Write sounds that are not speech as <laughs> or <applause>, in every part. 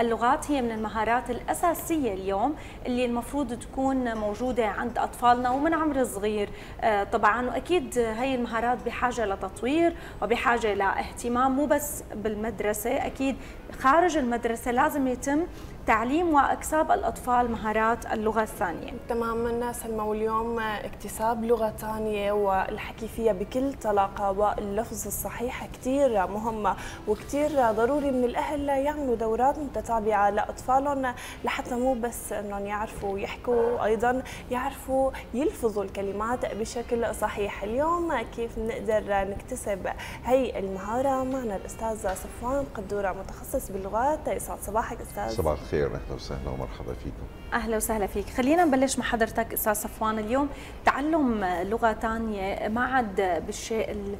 اللغات هي من المهارات الأساسية اليوم اللي المفروض تكون موجودة عند أطفالنا ومن عمر صغير. آه، طبعا وأكيد هي المهارات بحاجة لتطوير وبحاجة لاهتمام مو بس بالمدرسة أكيد خارج المدرسة لازم يتم تعليم وإكساب الأطفال مهارات اللغة الثانية. تماما سلمى واليوم اكتساب لغة ثانية والحكي فيها بكل طلاقة واللفظ الصحيح كثير مهمه وكثير ضروري من الأهل يعملوا دورات متتابعة لأطفالهم لحتى مو بس إنهم يعرفوا يحكوا أيضا يعرفوا يلفظوا الكلمات بشكل صحيح، اليوم كيف نقدر نكتسب هي المهارة؟ معنا الاستاذ صفوان قدورة متخصص باللغات. يسعد صباحك أستاذ. صباح الخير. أهلا وسهلا ومرحبا فيكم. أهلا وسهلا فيك. خلينا نبلش مع حضرتك أستاذ صفوان. اليوم تعلم لغة ثانية ما عاد بالشيء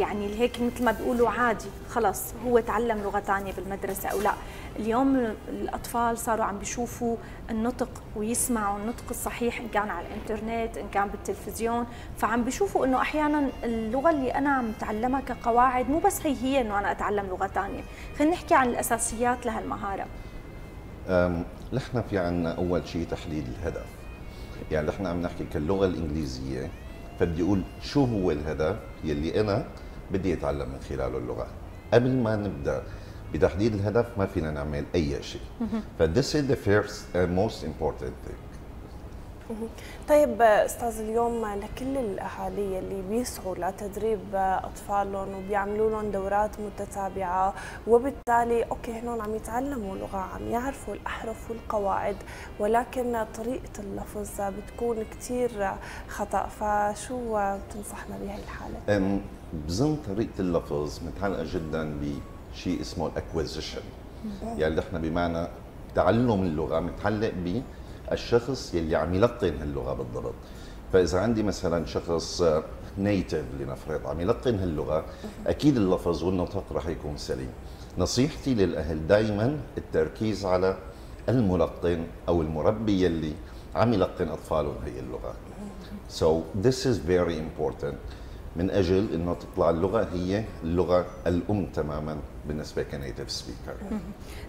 يعني هيك مثل ما بيقولوا عادي. خلص هو تعلم لغة ثانية بالمدرسة أو لا. اليوم الأطفال صاروا عم بيشوفوا النطق ويسمعوا النطق الصحيح إن كان على الإنترنت إن كان بالتلفزيون. فعم بيشوفوا إنه أحيانا اللغة اللي أنا عم اتعلمها كقواعد مو بس هي هي إنه أنا أتعلم لغة ثانية خلينا نحكي عن الأساسيات لهالمهارة. نحن في عنا أول شيء تحديد الهدف. يعني نحن عم نحكي كاللغة الإنجليزية فبدي أقول شو هو الهدف يلي أنا بدي أتعلم من خلاله اللغة. قبل ما نبدأ بتحديد الهدف ما فينا نعمل أي شيء. ف this is the first and most important thing. طيب أستاذ اليوم لكل الأهالي اللي بيسعوا لتدريب أطفالهم وبيعملوا لهم دورات متتابعة وبالتالي أوكي هنون عم يتعلموا لغة عم يعرفوا الأحرف والقواعد ولكن طريقة اللفظ بتكون كثير خطأ فشو بتنصحنا بهي الحالة؟ بظن طريقة اللفظ متعلقة جدا بشيء اسمه الاكوزيشن يعني نحن بمعنى تعلم اللغة متعلق ب الشخص يلي عم يلقن هاللغة بالضبط. فإذا عندي مثلا شخص نيتف لنفرض عم يلقن هاللغة أكيد اللفظ والنطق رح يكون سليم. نصيحتي للأهل دائما التركيز على الملقن أو المربي يلي عم يلقن أطفالهم هي اللغة. So this is very important. من أجل إنه تطلع اللغة هي اللغة الأم تماما. بالنسبة كنيتف سبيكر.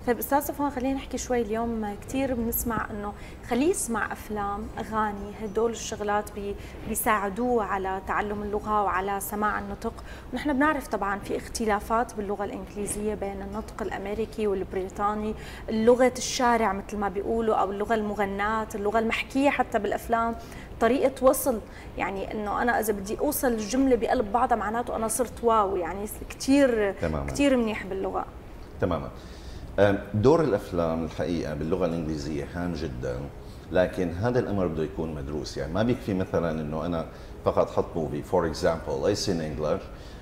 طيب أستاذ صفوان خلينا نحكي شوي اليوم. كثير بنسمع إنه خليه يسمع أفلام أغاني هدول الشغلات بي بيساعدوه على تعلم اللغة وعلى سماع النطق. ونحن بنعرف طبعا في اختلافات باللغة الإنجليزية بين النطق الأمريكي والبريطاني. لغة الشارع مثل ما بيقولوا أو اللغة المغناة اللغة المحكية حتى بالأفلام. طريقة وصل. يعني إنه أنا إذا بدي أوصل الجملة بقلب بعضها معناته أنا صرت واو يعني كثير كثير منيح باللغة. تماما. دور الأفلام الحقيقة باللغة الإنجليزية هام جدا لكن هذا الأمر بده يكون مدروس. يعني ما بيكفي مثلا إنه أنا فقط حط movie for example اي in English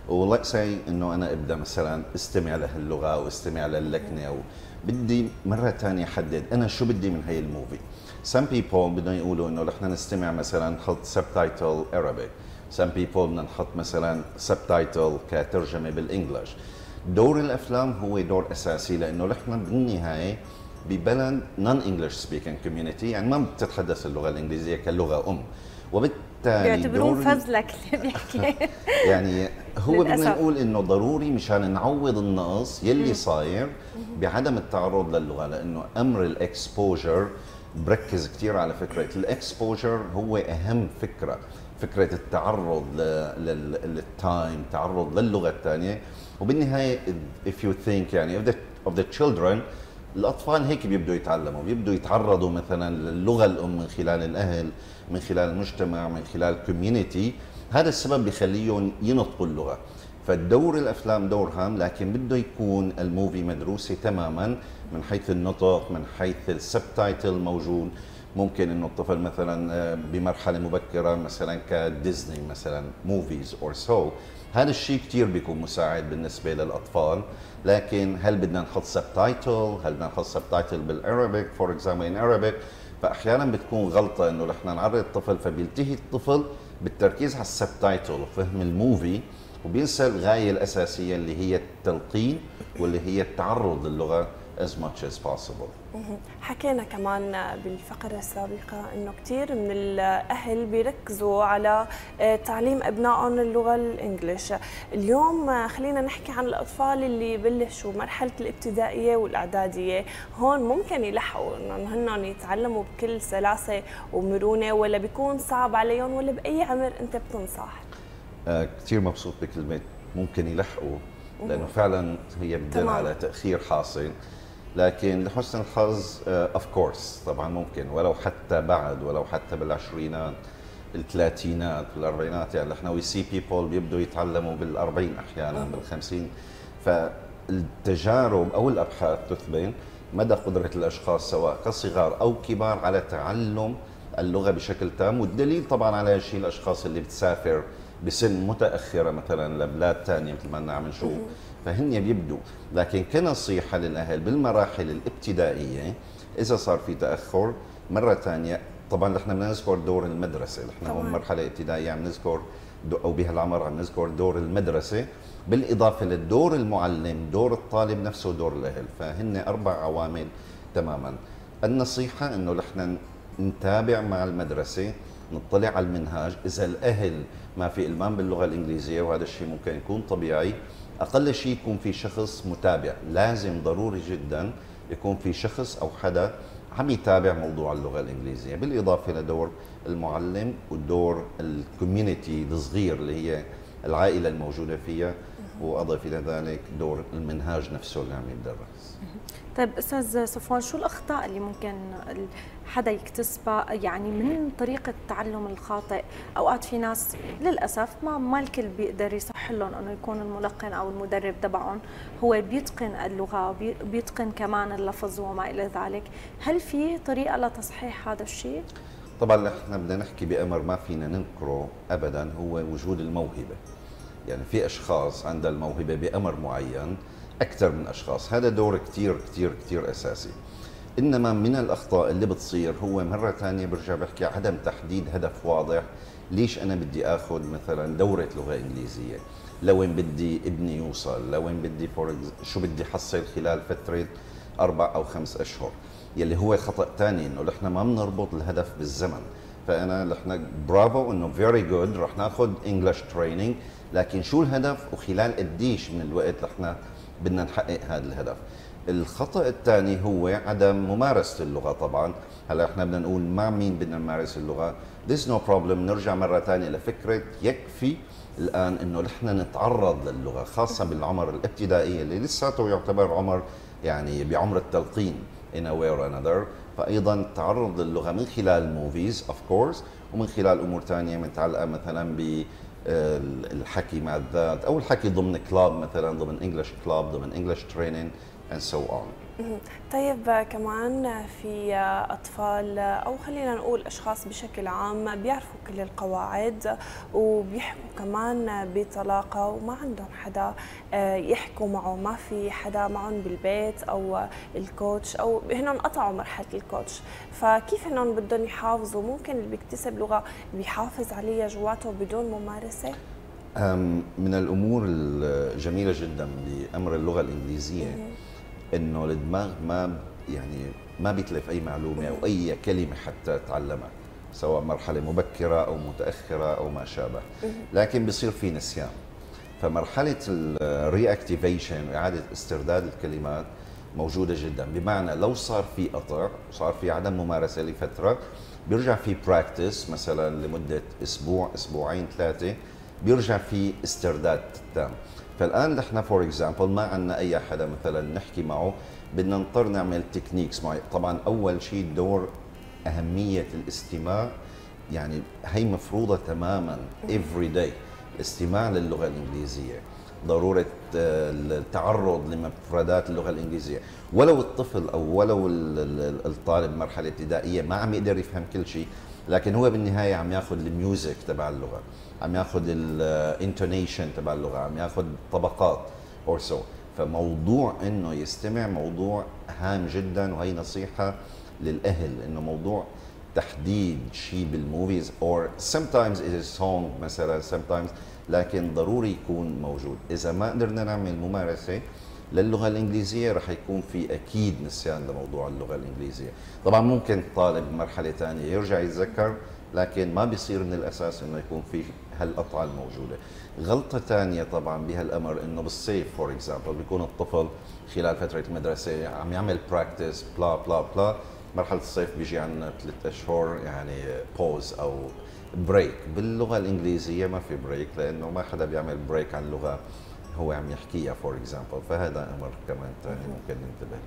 و let's say إنه أنا أبدأ مثلا أستمع لهاللغة أو أستمع للكنه بدي مرة ثانية أحدد أنا شو بدي من هي ال movie some people بدهم يقولوا إنه رح نستمع مثلا نحط subtitle Arabic. Some people بدنا نحط مثلا subtitle كترجمة بال English. دور الأفلام هو دور أساسي لإنه نحن بالنهاية ببلد non English speaking community يعني ما بتتحدث اللغة الإنجليزية كلغة أم. وبالتالي بيعتبروه فزلك اللي بيحكي. <laughs> يعني هو بدنا نقول إنه ضروري مشان نعوض النقص يلي صاير بعدم التعرض للغة لإنه أمر ال exposure بركز كثير على فكرة. ال exposure هو أهم فكرة. فكرة التعرض لل time تعرض للغة الثانية. وبالنهاية if you think يعني of the, the children الأطفال هيك بيبدوا يتعلموا. بيبدوا يتعرضوا مثلا للغة الأم من خلال الأهل من خلال المجتمع من خلال ال community هذا السبب بيخليهم ينطقوا اللغة. فالدور الأفلام دور هام لكن بده يكون ال movie مدروسة تماما. من حيث النطق من حيث ال subtitle موجود. ممكن إنه الطفل مثلا آه، بمرحلة مبكرة مثلا كديزني مثلا movies or so هذا الشيء كثير بيكون مساعد بالنسبة للأطفال. لكن هل بدنا نحط subtitle؟ هل بدنا نحط subtitle بال Arabic for example in Arabic فاحيانا بتكون غلطة إنه نحن نعرض الطفل فبيلتهي الطفل بالتركيز على ال subtitle وفهم ال movie وبينسى الغاية الأساسية اللي هي التلقين واللي هي التعرض للغة. As much as possible. حكينا كمان بالفقرة السابقة إنه كثير من الأهل بيركزوا على آه، تعليم أبنائهم اللغة ال English، اليوم آه، خلينا نحكي عن الأطفال اللي بلشوا مرحلة الابتدائية والإعدادية، هون ممكن يلحقوا إنهم هن يتعلموا بكل سلاسة ومرونة ولا بيكون صعب عليهم ولا بأي عمر أنت بتنصح؟ آه كثير مبسوط بكلمة ممكن يلحقوا لأنه فعلا هي بتدل على تأخير حاصل. لكن لحسن الحظ of uh, course طبعا ممكن. ولو حتى بعد ولو حتى بالعشرينات الثلاثينات بالاربعينات يعني نحن we see people بيبدوا يتعلموا بال40 أحيانا بال50 فالتجارب أو الأبحاث تثبت مدى قدرة الأشخاص سواء كصغار أو كبار على تعلم اللغة بشكل تام. والدليل طبعا على هالشيء الأشخاص اللي بتسافر بسن متأخرة مثلا لبلاد ثانية مثل ما عم نشوف فهن بيبدوا لكن كنصيحة للأهل بالمراحل الابتدائية إذا صار في تأخر مرة ثانية طبعا نحن بدنا نذكر دور المدرسة. نحن هون مرحلة ابتدائية عم نذكر أو بهالعمر عم نذكر دور المدرسة. بالإضافة للدور المعلم دور الطالب نفسه ودور الأهل. فهن أربع عوامل تماما. النصيحة إنه نحن نتابع مع المدرسة نطلع على المنهاج. إذا الأهل ما في إلمام باللغة الإنجليزية وهذا الشيء ممكن يكون طبيعي. أقل شيء يكون في شخص متابع لازم ضروري جدا يكون في شخص أو حدا عم يتابع موضوع اللغة الإنجليزية. بالإضافة لدور المعلم ودور الكوميونتي الصغير اللي هي العائلة الموجودة فيها. وأضف إلى ذلك دور المنهاج نفسه اللي عم يدرس طيب أستاذ صفوان شو الأخطاء اللي ممكن حدا يكتسبها؟ يعني من طريقة التعلم الخاطئ؟ أوقات في ناس للأسف ما ما الكل بيقدر يصح لهم إنه يكون الملقن أو المدرب تبعهم هو بيتقن اللغة بيتقن كمان اللفظ وما إلى ذلك. هل في طريقة لتصحيح هذا الشيء؟ طبعا نحن بدنا نحكي بأمر ما فينا ننكره ابدا هو وجود الموهبة. يعني في أشخاص عندها الموهبة بأمر معين أكثر من أشخاص. هذا دور كثير كثير كثير أساسي. إنما من الأخطاء اللي بتصير هو مرة ثانية برجع بحكي عدم تحديد هدف واضح. ليش أنا بدي آخذ مثلا دورة لغة إنجليزية؟ لوين بدي ابني يوصل؟ لوين بدي فور شو بدي حصل خلال فترة أربع أو خمس أشهر؟ يلي هو خطأ ثاني إنه نحن ما بنربط الهدف بالزمن. فأنا نحن برافو إنه very good رح ناخذ English training لكن شو الهدف؟ وخلال قديش من الوقت نحن بدنا نحقق هذا الهدف. الخطأ الثاني هو عدم ممارسة اللغة طبعا. هلا إحنا بدنا نقول مع مين بدنا نمارس اللغة. this no problem نرجع مرة ثانية لفكرة يكفي الآن إنه نحن نتعرض للغة خاصة بالعمر الابتدائي اللي لساته يعتبر عمر يعني بعمر التلقين in a way or another. فايضا التعرض للغة من خلال movies of course ومن خلال أمور ثانية متعلقة مثلا ب الحكي مع الذات أو الحكي ضمن club مثلا ضمن English club ضمن English training and so on. طيب كمان في أطفال أو خلينا نقول أشخاص بشكل عام بيعرفوا كل القواعد وبيحكوا كمان بطلاقة وما عندهم حدا آه، يحكوا معه. ما في حدا معهم بالبيت أو الكوتش أو هن قطعوا مرحلة الكوتش. فكيف هن بدهم يحافظوا؟ ممكن اللي بيكتسب لغة بيحافظ عليها جواته بدون ممارسة؟ من الأمور الجميلة جدا بأمر اللغة الإنجليزية. إنه الدماغ ما يعني ما بيتلف أي معلومة أو أي كلمة حتى تعلمها سواء مرحلة مبكرة أو متأخرة أو ما شابه. لكن بصير في نسيان. فمرحلة ال reactivation إعادة استرداد الكلمات موجودة جدا. بمعنى لو صار في قطع صار في عدم ممارسة لفترة بيرجع في practice مثلا لمدة أسبوع أسبوعين ثلاثة بيرجع في استرداد تام. فالآن نحن for example ما عندنا أي حدا مثلا نحكي معه. بدنا نضطر نعمل techniques معي. طبعا أول شيء دور أهمية الاستماع. يعني هي مفروضة تماما every day الاستماع للغة الإنجليزية. ضرورة آه، التعرض لمفردات اللغة الإنجليزية. ولو الطفل أو ولو الطالب مرحلة ابتدائية ما عم يقدر يفهم كل شيء. لكن هو بالنهاية عم ياخذ ال music تبع اللغة. عم ياخذ ال intonation تبع اللغة عم ياخذ طبقات or so فموضوع إنه يستمع موضوع هام جدا وهي نصيحة للأهل إنه موضوع تحديد شيء بال movies or sometimes it is song مثلا sometimes لكن ضروري يكون موجود. إذا ما قدرنا نعمل ممارسة للغة الإنجليزية رح يكون في أكيد نسيان لموضوع اللغة الإنجليزية. طبعا ممكن طالب بمرحله ثانية يرجع يتذكر لكن ما بيصير من الأساس إنه يكون في هالقطعه الموجوده غلطة ثانية طبعا بهالأمر إنه بالصيف for example بيكون الطفل خلال فترة المدرسة عم يعمل practice bla bla bla مرحلة الصيف بيجي عندنا ثلاث أشهر يعني pause أو break باللغة الإنجليزية ما في break لأنه ما حدا بيعمل break عن لغة هو عم يحكيها for example فهذا أمر كمان ثاني ممكن ننتبه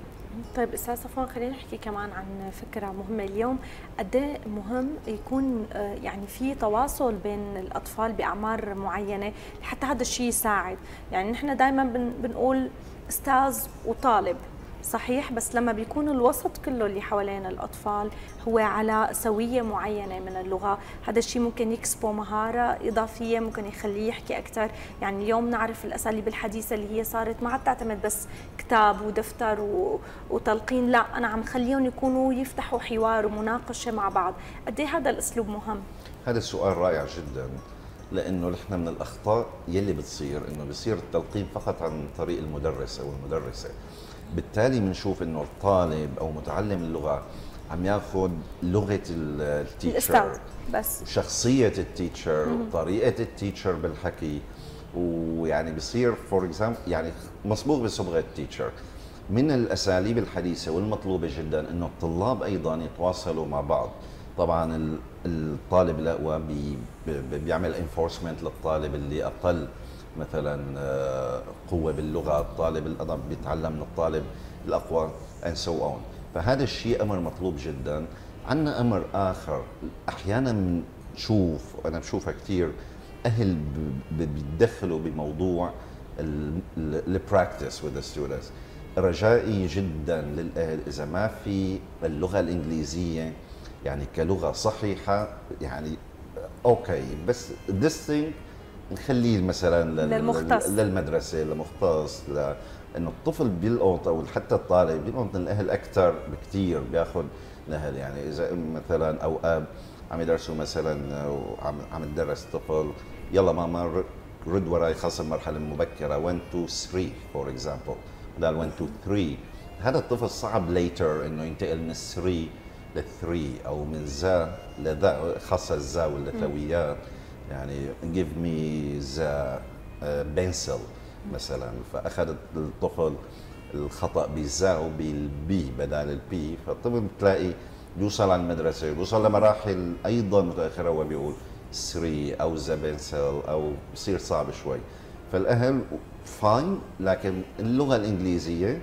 طيب أستاذ صفوان خلينا نحكي كمان عن فكرة مهمة اليوم. قد إيه مهم يكون آه، يعني في تواصل بين الأطفال بأعمار معينة حتى هذا الشيء يساعد؟ يعني نحن دائما بنقول أستاذ وطالب. صحيح بس لما بيكون الوسط كله اللي حوالين الأطفال هو على سوية معينة من اللغة هذا الشيء ممكن يكسبه مهارة إضافية ممكن يخليه يحكي أكثر يعني اليوم نعرف الأساليب الحديثة اللي هي صارت ما عاد تعتمد بس كتاب ودفتر و... وتلقين لا أنا عم خليهم يكونوا يفتحوا حوار ومناقشة مع بعض. قد هذا الأسلوب مهم؟ هذا السؤال رائع جدا لأنه نحن من الأخطاء يلي بتصير إنه بصير التلقين فقط عن طريق المدرس أو المدرسة بالتالي بنشوف إنه الطالب أو متعلم اللغة عم ياخذ لغة ال teacher بس. شخصيه ال teacher وطريقة ال teacher بالحكي. ويعني بصير for example يعني مصبوغ بصبغة ال teacher. من الأساليب الحديثة والمطلوبة جدا إنه الطلاب أيضا يتواصلوا مع بعض. طبعا الطالب الأقوى بيعمل enforcement للطالب اللي أقل. مثلا آه، قوة باللغة الطالب الأقل بيتعلم من الطالب الأقوى and so on. فهذا الشيء أمر مطلوب جدا. عندنا أمر آخر. أحيانا بنشوف أنا بشوفها كثير أهل بيتدخلوا بموضوع ال practice with the students. رجائي جدا للأهل. إذا ما في اللغة الإنجليزية يعني كلغة صحيحة يعني okay بس this thing نخليه مثلا للمختص. للمدرسة لمختص لأنه الطفل بيلقط أو حتى الطالب بيلقط من الأهل أكثر بكثير بياخذ الاهل يعني إذا أم مثلا أو أب عم يدرسوا مثلا وعم عم تدرس طفل يلا ماما رد وراي خاصه المرحلة المبكرة. 1 2 3 for example بدل 1 2 3 هذا الطفل صعب later إنه ينتقل من 3 ل 3 أو من ذا لذا خاصة الزا واللثويات يعني give me the pencil مثلا. فاخذ الطفل الخطأ بالزا وبالبي بدل البي فالطفل بتلاقي بيوصل على المدرسة بيوصل لمراحل أيضا متأخرة وهو بيقول 3 أو the pencil أو بصير صعب شوي. فالاهل fine لكن اللغة الإنجليزية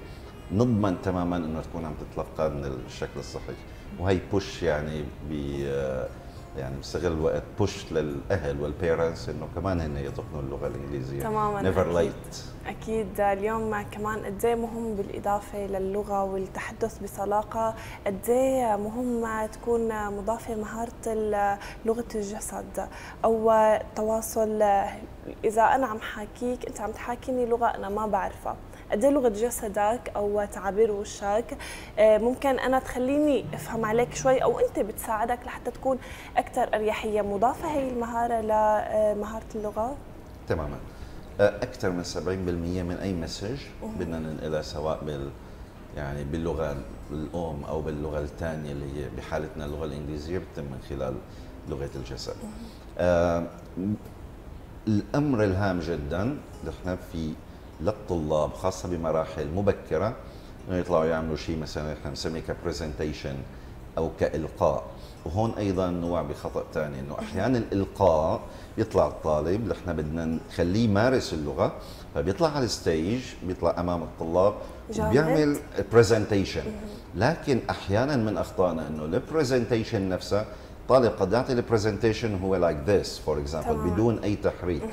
نضمن تماما انه تكون عم تتلقى من الشكل الصحيح. وهي push يعني ب يعني بستغل الوقت push للأهل وال parents إنه كمان هن يتقنوا اللغة الإنجليزية. تماما never late أكيد. اليوم كمان قد إيه مهم بالإضافة للغة والتحدث بطلاقة؟ قد إيه مهم تكون مضافة مهارة لغه الجسد؟ أو تواصل؟ إذا أنا عم حاكيك أنت عم تحاكيني لغة أنا ما بعرفها. قد لغه جسدك أو تعابير وشك. آه، ممكن أنا تخليني أفهم عليك شوي أو أنت بتساعدك لحتى تكون أكثر أريحية. مضافة هي المهارة لمهاره اللغة؟ تماما. آه، أكثر من 70% من أي مسج بدنا ننقلها سواء بال يعني باللغة الأم أو باللغة الثانية اللي هي بحالتنا اللغة الإنجليزية بتتم من خلال لغة الجسد. آه الأمر الهام جدا نحن في للطلاب خاصة بمراحل مبكرة إنه يطلعوا يعملوا شيء مثلا إحنا بنسميه كبرزنتيشن أو كإلقاء. وهون أيضا نوع بخطأ ثاني إنه أحيانا الإلقاء يطلع الطالب نحن بدنا نخليه يمارس اللغة فبيطلع على ال stage بيطلع أمام الطلاب وبيعمل presentation لكن أحيانا من أخطائنا إنه ال presentation نفسها طالب قد يعطي ال presentation هو like this for example بدون أي تحريك.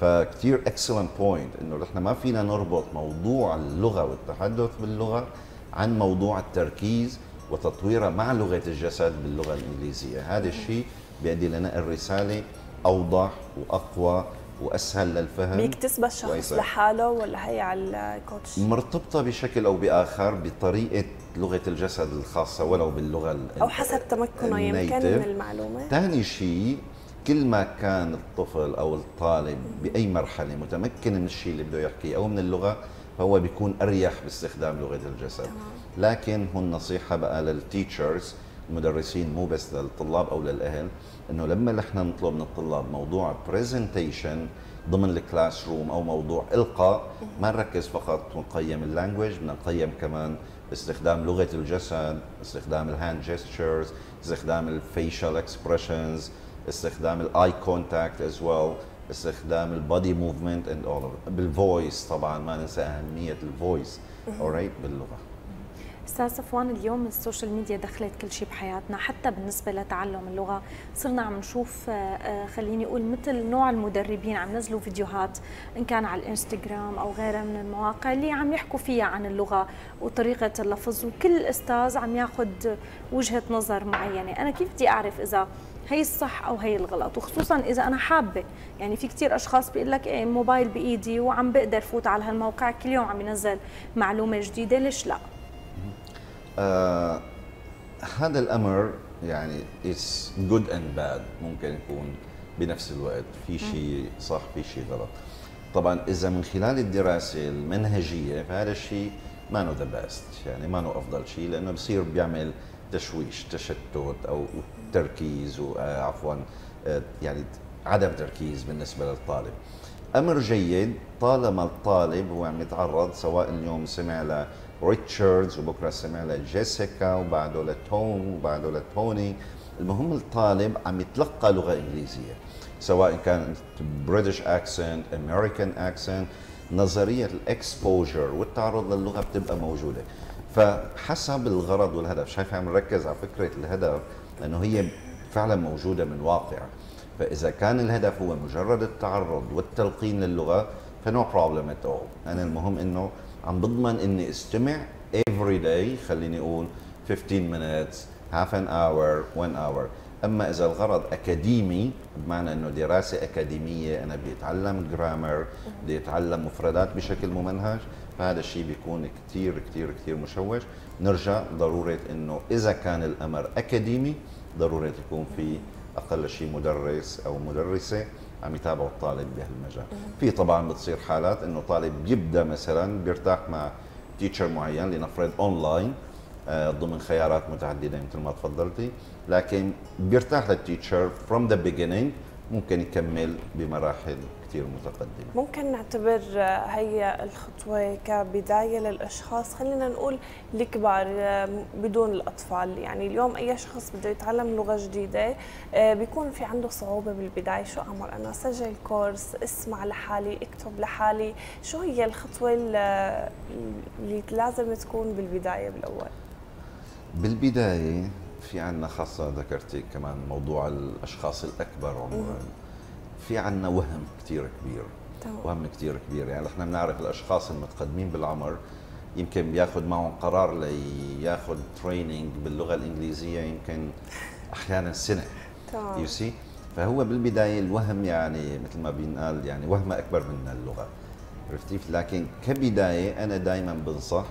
فكتير excellent point إنه نحن ما فينا نربط موضوع اللغة والتحدث باللغة عن موضوع التركيز وتطويرها مع لغة الجسد باللغة الإنجليزية، هذا الشيء بيؤدي لنقل رساله أوضح وأقوى وأسهل للفهم. بيكتسبها الشخص لحاله ولا هي على الكوتش؟ مرتبطة بشكل أو بآخر بطريقة لغة الجسد الخاصة ولو باللغة أو حسب تمكنه يمكن من المعلومه ثاني شيء كل ما كان الطفل أو الطالب بأي مرحلة متمكن من الشيء اللي بده يحكيه أو من اللغة فهو بيكون أريح باستخدام لغة الجسد. لكن هون نصيحة بقى للتيتشرز المدرسين مو بس للطلاب أو للأهل إنه لما نحن نطلب من الطلاب موضوع presentation ضمن ال classroom أو موضوع إلقاء ما نركز فقط ونقيم ال language بدنا نقيم كمان استخدام لغة الجسد استخدام ال hand gestures استخدام ال facial expressions استخدام ال eye contact as well استخدام ال body movement and all بال voice طبعا ما ننسى أهمية ال voice all right باللغة. أستاذ صفوان اليوم ال social media دخلت كل شيء بحياتنا حتى بالنسبة لتعلم اللغة. صرنا عم نشوف آه، آه، خليني أقول مثل نوع المدربين عم نزلوا فيديوهات إن كان على الإنستغرام أو غيرها من المواقع اللي عم يحكوا فيها عن اللغة وطريقة اللفظ وكل أستاذ عم ياخذ وجهة نظر معينة. أنا كيف بدي أعرف إذا هي الصح أو هي الغلط وخصوصا إذا أنا حابة. يعني في كثير أشخاص بيقول لك إيه موبايل بإيدي وعم بقدر فوت على هالموقع كل يوم عم ينزل معلومة جديدة ليش لا؟ آه هذا الأمر يعني it's good and bad ممكن يكون بنفس الوقت في شيء صح في شيء غلط. طبعا إذا من خلال الدراسة المنهجية فهذا الشيء ما نو the best يعني ما نو أفضل شيء لأنه بصير بيعمل تشويش تشتت أو تركيز آه، عفوا آه، يعني عدم تركيز بالنسبة للطالب. أمر جيد طالما الطالب هو عم يتعرض سواء اليوم سمع ريتشاردز وبكرة سمع لجيسيكا وبعده لتوم وبعده لتوني المهم الطالب عم يتلقى لغة إنجليزية سواء كانت British accent American accent نظرية ال exposure والتعرض للغة بتبقى موجودة. فحسب الغرض والهدف شايف عم نركز على فكرة الهدف لأنه هي فعلا موجودة من واقع. فإذا كان الهدف هو مجرد التعرض والتلقين للغة فنو بروبلم ات اول أنا المهم إنه عم بضمن إني أستمع every day خليني أقول 15 minutes half an hour one hour. أما إذا الغرض أكاديمي بمعنى إنه دراسة أكاديمية أنا بدي أتعلم جرامر بدي أتعلم مفردات بشكل ممنهج فهذا الشيء بيكون كثير كثير كثير مشوش. نرجع ضرورة إنه إذا كان الأمر أكاديمي ضرورة يكون في أقل شيء مدرس أو مدرسة عم يتابعوا الطالب بهالمجال. في طبعا بتصير حالات إنه طالب يبدأ مثلا بيرتاح مع teacher معين لنفرض اونلاين آه، ضمن خيارات متعددة مثل ما تفضلتي. لكن بيرتاح لل teacher from the beginning ممكن يكمل بمراحل كثير متقدمة. ممكن نعتبر هي الخطوة كبداية للأشخاص خلينا نقول الكبار بدون الأطفال. يعني اليوم أي شخص بده يتعلم لغة جديدة آه، بيكون في عنده صعوبة بالبداية. شو اعمل أنا سجل كورس اسمع لحالي اكتب لحالي. شو هي الخطوة اللي لازم تكون بالبداية بالأول؟ بالبداية في عندنا خاصة ذكرتي كمان موضوع الأشخاص الأكبر عمرا في عندنا وهم كثير كبير طبعا. وهم كثير كبير. يعني نحن بنعرف الأشخاص المتقدمين بالعمر يمكن بياخذ معهم قرار لياخذ training باللغة الإنجليزية يمكن أحيانا سنة. تمام you see فهو بالبداية الوهم يعني مثل ما بينقال يعني وهمه أكبر من اللغة. عرفتي؟ لكن كبداية أنا دائما بنصح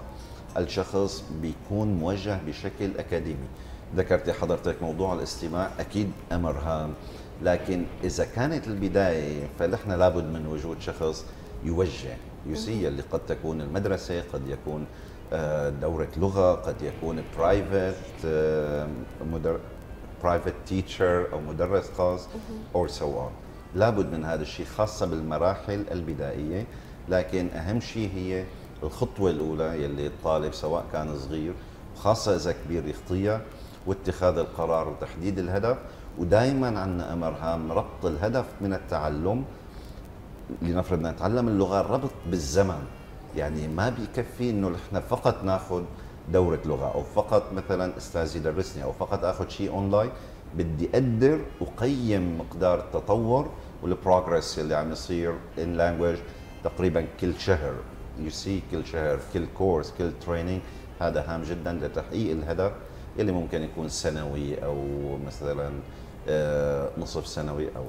الشخص بيكون موجه بشكل أكاديمي. ذكرتي حضرتك موضوع الاستماع أكيد أمر هام لكن إذا كانت البداية فنحن لابد من وجود شخص يوجه you see اللي قد تكون المدرسة قد يكون آه، دورة لغة قد يكون private private teacher أو مدرس خاص أو so on لابد من هذا الشيء خاصة بالمراحل البدائية. لكن أهم شيء هي الخطوة الأولى يلي الطالب سواء كان صغير خاصة إذا كبير يخطيها واتخاذ القرار وتحديد الهدف. ودائما عندنا أمر هام ربط الهدف من التعلم لنفرض نتعلم اللغة ربط بالزمن. يعني ما بيكفي إنه نحن فقط ناخذ دورة لغة أو فقط مثلا أستاذ يدرسني أو فقط آخذ شيء اونلاين بدي أقدر أقيم مقدار التطور وال progress اللي عم يصير in language تقريبا كل شهر. you see كل شهر كل كورس كل training هذا هام جدا لتحقيق الهدف اللي ممكن يكون سنوي أو مثلا آه، نصف سنوي أو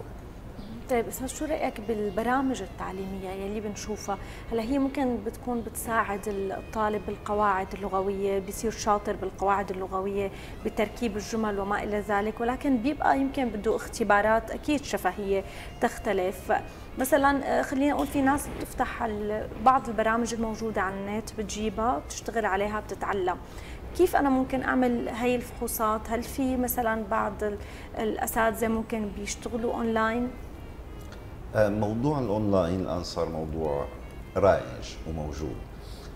طيب أستاذ شو رأيك بالبرامج التعليمية يلي بنشوفها؟ هلا هي ممكن بتكون بتساعد الطالب بالقواعد اللغوية بيصير شاطر بالقواعد اللغوية بتركيب الجمل وما إلى ذلك ولكن بيبقى يمكن بده اختبارات أكيد شفهية تختلف. مثلا خلينا نقول في ناس بتفتح بعض البرامج الموجودة على النت بتجيبها بتشتغل عليها بتتعلم. كيف أنا ممكن أعمل هاي الفحوصات؟ هل في مثلا بعض الأساتذة ممكن بيشتغلوا اونلاين آه، موضوع الاونلاين الآن صار موضوع رائج وموجود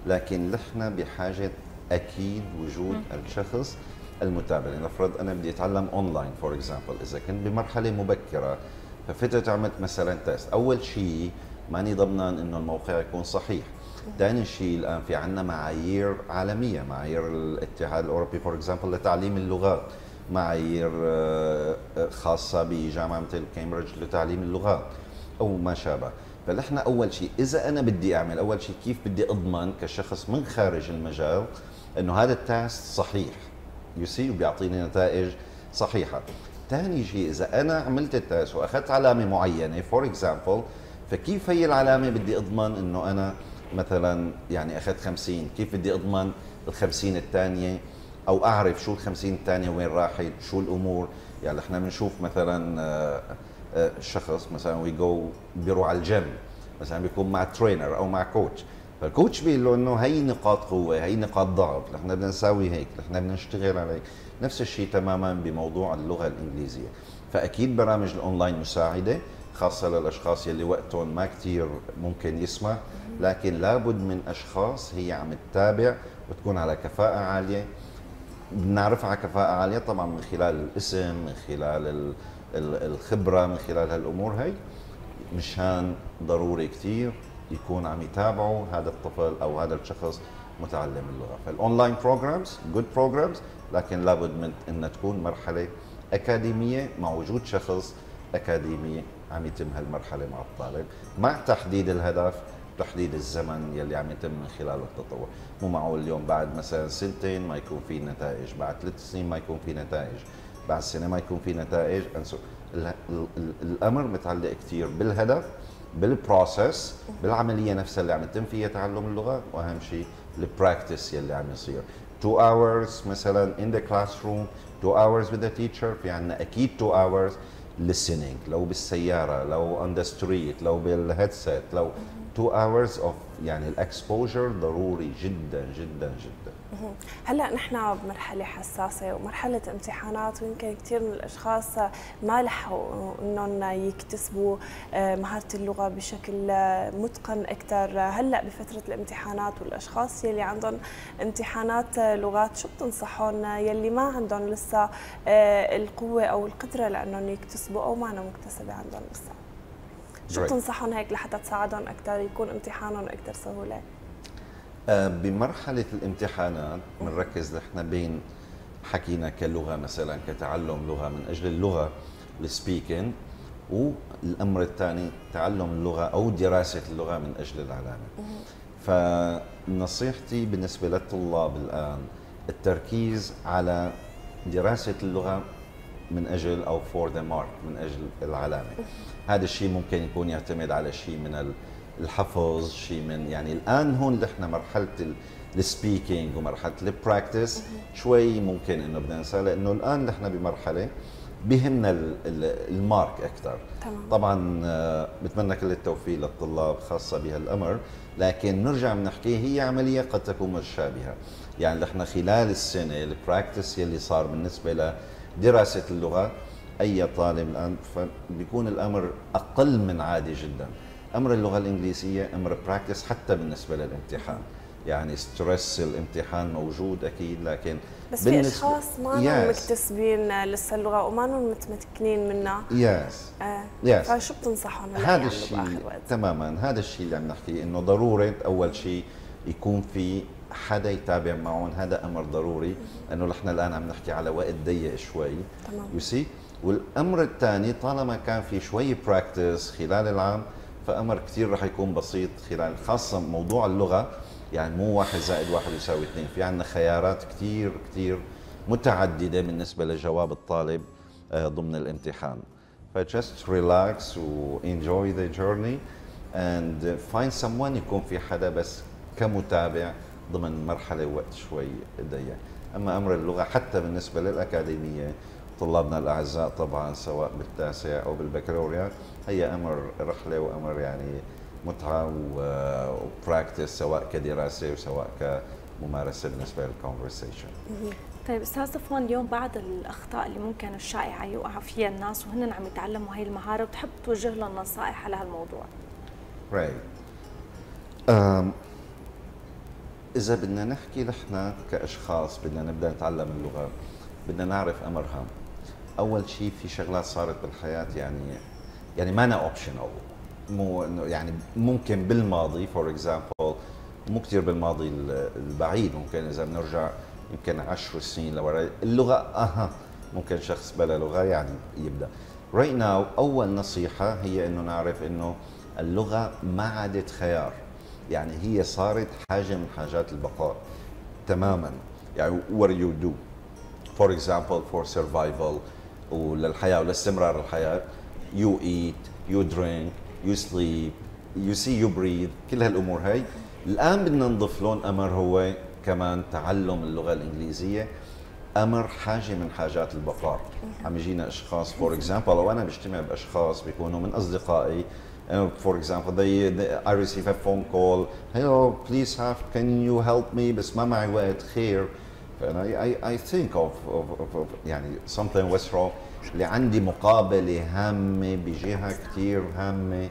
لكن نحن بحاجة أكيد وجود م. الشخص المتابع لنفرض أنا بدي أتعلم online for example إذا كنت بمرحلة مبكرة ففتت عملت مثلا test أول شيء ماني ضمنان إنه الموقع يكون صحيح. ثاني شيء الآن في عندنا معايير عالمية معايير الاتحاد الأوروبي for example لتعليم اللغات معايير آه، خاصة بجامعة مثل كامبريدج لتعليم اللغات أو ما شابه. فنحن أول شيء إذا أنا بدي أعمل أول شيء كيف بدي أضمن كشخص من خارج المجال إنه هذا ال test صحيح؟ you see وبيعطيني نتائج صحيحة. ثاني شيء إذا أنا عملت ال test وأخذت علامة معينة for example فكيف هي العلامة بدي أضمن إنه أنا مثلا يعني أخذت 50 كيف بدي أضمن ال 50 الثانية أو أعرف شو ال 50 الثانية وين راحت؟ شو الأمور؟ يعني إحنا بنشوف مثلا آه، آه، شخص مثلا وي جو بيروح على الجيم مثلا بيكون مع trainer أو مع coach فال coach بيقول له إنه هي نقاط قوة هي نقاط ضعف نحن بدنا نساوي هيك نحن بدنا نشتغل عليك نفس الشيء تماما بموضوع اللغة الإنجليزية. فأكيد برامج الأونلاين مساعدة خاصة للأشخاص يلي وقتهم ما كثير ممكن يسمع. لكن لابد من أشخاص هي عم تتابع وتكون على كفاءة عالية. بنعرفها على كفاءة عالية طبعا من خلال الاسم من خلال الخبرة من خلال هالأمور هي مشان ضروري كثير يكون عم يتابعوا هذا الطفل أو هذا الشخص متعلم اللغة. فال online programs good programs لكن لابد من إنها تكون مرحلة أكاديمية مع وجود شخص أكاديمي عم يتم هالمرحلة مع الطالب. مع تحديد الهدف تحديد الزمن يلي عم يتم من خلاله التطور مو معقول اليوم بعد مثلا سنتين ما يكون في نتائج بعد ثلاث سنين ما يكون في نتائج بعد سنة ما يكون في نتائج الأمر متعلق كثير بالهدف بال process بالعملية نفسها اللي عم يتم فيها تعلم اللغة وأهم شيء ال practice يلي عم يصير. 2 hours مثلا in the classroom 2 hours with the teacher في عندنا أكيد 2 hours listening لو بالسيارة لو on the street لو بال headset لو 2 hours of يعني ال exposure ضروري جدا جدا جدا. هلأ نحن بمرحلة حساسة ومرحلة امتحانات ويمكن كثير من الأشخاص ما لحقوا إنهم يكتسبوا آه، مهارة اللغة بشكل آه، متقن أكثر هلأ بفترة الامتحانات والأشخاص يلي عندهم امتحانات آه، لغات شو بتنصحهم؟ يلي ما عندهم لسه القوة أو القدرة لأنهم يكتسبوا أو ما مكتسبة عندهم لسه. شو بتنصحهم هيك لحتى تساعدهم أكثر يكون امتحانهم أكثر سهولة؟ آه، بمرحلة الامتحانات بنركز نحن بين حكينا كلغة مثلا كتعلم لغة من أجل اللغة ال speaking والأمر الثاني تعلم اللغة أو دراسة اللغة من أجل العلامة. فنصيحتي بالنسبة للطلاب الآن التركيز على دراسة اللغة من أجل أو for the mark من أجل العلامة. هذا الشيء ممكن يكون يعتمد على شيء من الحفظ شيء من يعني الآن هون نحن مرحلة ال speaking ومرحلة ال practice شوي ممكن إنه بدنا ننسى لأنه الآن نحن بمرحلة بهمنا ال mark أكثر. تمام. طبعا آه، بتمنى كل التوفيق للطلاب خاصة بهالأمر. لكن نرجع بنحكي هي عملية قد تكون متشابهة. يعني نحن خلال السنة ال practice يلي صار بالنسبة لدراسه اللغة أي طالب الآن فبيكون الأمر أقل من عادي جدا أمر اللغة الإنجليزية أمر practice حتى بالنسبة للامتحان يعني stress الامتحان موجود أكيد لكن بس في أشخاص ما yes. مكتسبين لسه اللغة وما متمكنين منها yes yes. آه. yes. فشو بتنصحهم هذا الشيء تماما هذا الشيء اللي عم نحكيه إنه ضروري أول شيء يكون في حدا يتابع معهم هذا أمر ضروري لأنه نحن الآن عم نحكي على وقت ضيق شوي. تمام. you see والأمر الثاني طالما كان في شوي practice خلال العام فأمر كثير رح يكون بسيط خلال خاصة موضوع اللغة. يعني مو واحد زائد واحد يساوي اثنين. في عندنا خيارات كثير كثير متعددة بالنسبة لجواب الطالب آه، ضمن الامتحان. ف just relax و enjoy the journey and find someone يكون في حدا بس كمتابع ضمن مرحلة وقت شوي ضيق أما أمر اللغة حتى بالنسبة للأكاديمية طلابنا الأعزاء طبعا سواء بالتاسع أو بالبكالوريا هي أمر رحلة وأمر يعني متعة و practice سواء كدراسة وسواء كممارسة بالنسبة لل conversation طيب أستاذ صفوان اليوم بعض الأخطاء اللي ممكن الشائعة يوقع فيها الناس وهن عم يتعلموا هاي المهارة وتحب توجه لهم نصائح على هالموضوع. Right. Um, إذا بدنا نحكي نحن كأشخاص بدنا نبدأ نتعلم اللغة بدنا نعرف أمر هام أول شيء في شغلات صارت بالحياة يعني يعني ما أنا optional مو إنه يعني ممكن بالماضي for example مو كثير بالماضي البعيد ممكن إذا بنرجع يمكن 10 سنين لورا. اللغة أها ممكن شخص بلا لغة يعني يبدأ. رايت right ناو أول نصيحة هي إنه نعرف إنه اللغة ما عادت خيار. يعني هي صارت حاجة من حاجات البقاء تماما. يعني what you do? For example for survival وللحياة ولاستمرار الحياة. You eat you drink you sleep you see you breathe. كل هالأمور هاي. الآن بدنا نضيف لهم أمر هو كمان تعلم اللغة الإنجليزية. أمر حاجة من حاجات البقاء. عم يجينا أشخاص. for example أو أنا بجتمع بأشخاص بيكونوا من أصدقائي for example they, they I receive a phone call hello please have can you help me? بس ما معي وقت خير فأنا I, I think of, of, of, of يعني something was wrong. اللي عندي مقابلة هامة بجهة كثير هامة.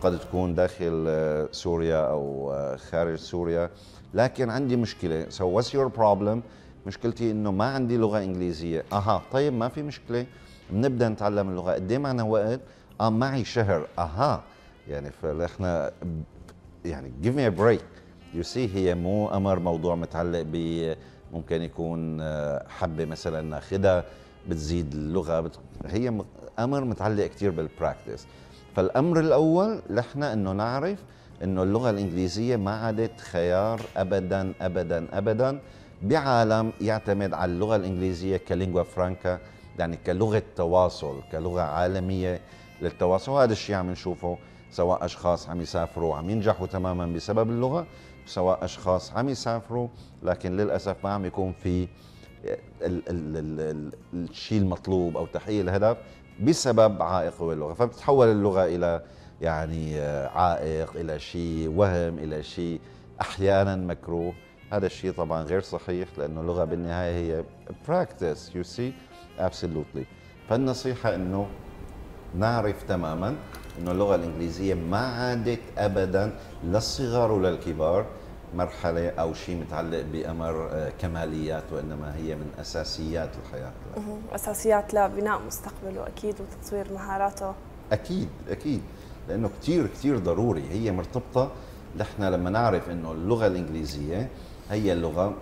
قد تكون داخل سوريا أو خارج سوريا. لكن عندي مشكلة. So what's your problem? مشكلتي إنه ما عندي لغة إنجليزية. أها طيب ما في مشكلة. بنبدأ نتعلم اللغة. قد إيه معنا وقت؟ آه معي شهر. أها. يعني فاحنا يعني me a break. You see هي مو أمر موضوع متعلق ب ممكن يكون حبة مثلا ناخذها بتزيد اللغة بت... هي أمر متعلق كثير بالبراكتس فالأمر الأول نحن إنه نعرف إنه اللغة الإنجليزية ما عادت خيار ابدا ابدا ابدا بعالم يعتمد على اللغة الإنجليزية كلينغوا فرانكا يعني كلغة تواصل كلغة عالمية للتواصل. وهذا الشيء عم نشوفه. سواء أشخاص عم يسافروا عم ينجحوا تماما بسبب اللغة سواء أشخاص عم يسافروا لكن للأسف ما عم يكون في الشيء المطلوب أو تحقيق الهدف بسبب عائق هو اللغة. فبتتحول اللغة إلى يعني عائق إلى شيء وهم إلى شيء أحيانا مكروه. هذا الشيء طبعا غير صحيح لأنه اللغة بالنهاية هي practice you see absolutely. فالنصيحة إنه نعرف تماما إنه اللغة الإنجليزية ما عادت ابدا للصغار وللكبار مرحلة أو شيء متعلق بأمر كماليات وإنما هي من أساسيات الحياة. أساسيات لبناء مستقبله أكيد وتطوير مهاراته. أكيد أكيد. لأنه كثير كثير ضروري. هي مرتبطة نحن لما نعرف إنه اللغة الإنجليزية هي اللغة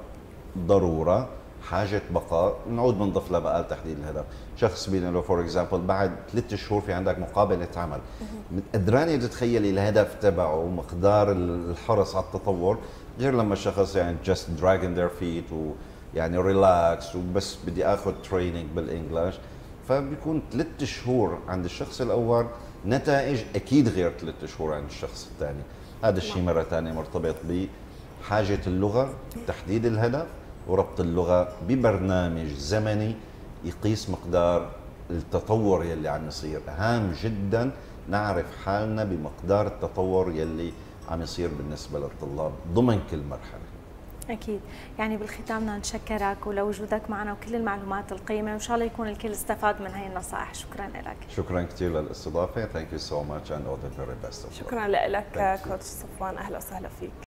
ضرورة حاجة بقاء. نعود بنضيف لها بقى تحديد الهدف. شخص بينا له for example بعد ثلاث شهور في عندك مقابلة عمل. قدراني تتخيلي الهدف تبعه ومقدار الحرص على التطور غير لما الشخص يعني just dragging their feet ويعني relax وبس بدي آخذ training بال English. فبيكون ثلاث شهور عند الشخص الأول نتائج أكيد غير ثلاث شهور عند الشخص الثاني. هذا الشيء مرة ثانية مرتبط بحاجة اللغة تحديد الهدف وربط اللغة ببرنامج زمني يقيس مقدار التطور يلي عم يصير. هام جدا نعرف حالنا بمقدار التطور يلي عم يصير بالنسبة للطلاب ضمن كل مرحلة. أكيد. يعني بالختام بدنا نشكرك ولوجودك معنا وكل المعلومات القيمة وإن شاء الله يكون الكل استفاد من هاي النصائح. شكرا لك. شكرا كثير للاستضافة. thank you so much and all the very best شكرا لك. coach صفوان أهلا وسهلا فيك.